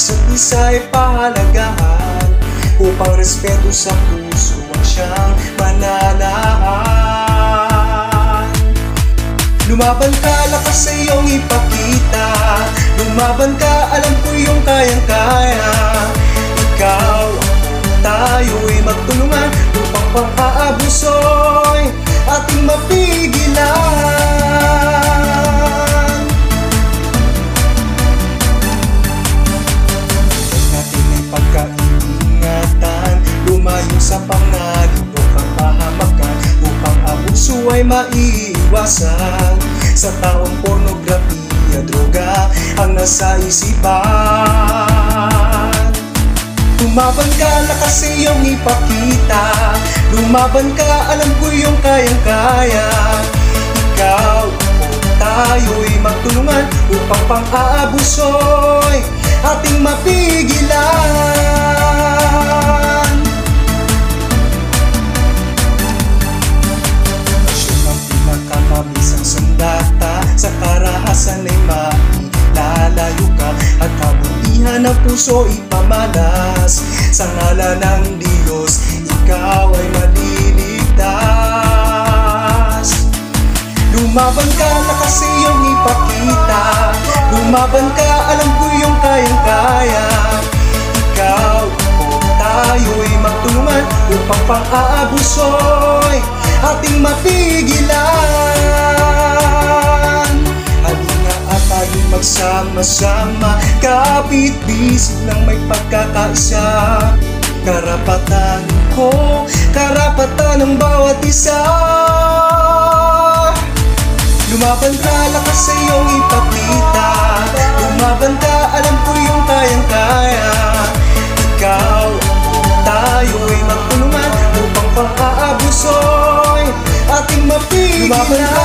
isa't isa'y pahalagahan Upang respeto sa puso ang siyang mananahan Lumaban ka, lakas sa iyong ipakita. Lumaban ka, alam ko yung kayang-kaya. Ikaw, tayo'y magtulungan Upang pang-aabuso'y ating mapigilan maiiwasan Sa taong pornografiya, droga ang nasa isipan. Lumaban ka, lakas iyong ipakita. Lumaban ka, alam ko yung kayang-kaya. Ikaw, ako, tayo'y magtulungan Upang pang-aabuso'y ating mapigilan ng puso ipamalas Sa ngala ng Diyos, ikaw ay maliligtas. Lumaban ka, lakas sa iyong ipakita Lumaban ka, alam ko yung kayang-kaya. Ikaw, ako, tayo'y magtulungan Upang pang-aabuso'y ating mapigilan tayo'y magsama-sama Kapit-bisig ng may pagkakaisa. Karapatan ko, karapatan ng bawat isa. Lumaban ka, lakas sa iyong ipakita. Lumaban alam ko yung kayang-kaya. Ikaw, tayo'y magtulungan Upang pang-aabuso'y ating mapigilan Lumaban ka,